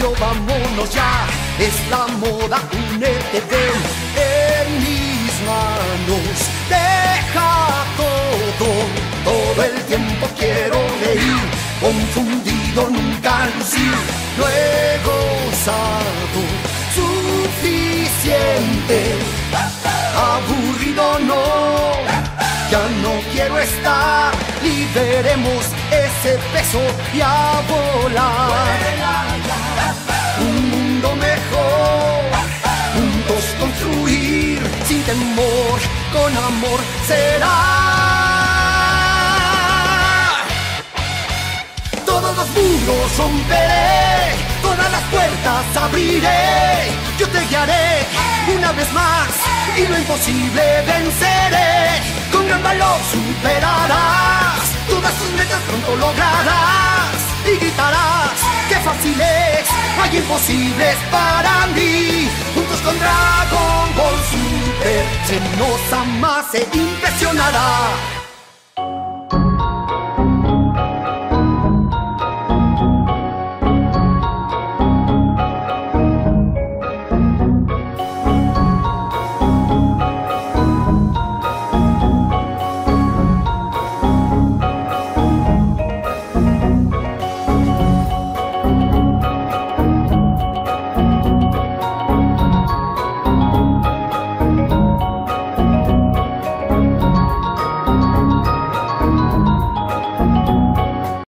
vámonos ya. Es la moda, únete, ven en mis manos. Deja todo, todo el tiempo quiero reír. Confundido nunca lucir, lo he gozado suficiente. Aburrido no, ya no quiero estar. Liberemos ese peso y a volar. Temor, con amor será. Todos los muros romperé, todas las puertas abriré. Yo te guiaré una vez más y lo imposible venceré. Con gran valor superarás todas tus metas pronto lograrás y gritarás que fácil es, hay imposibles para. Nos ama, se impresionará.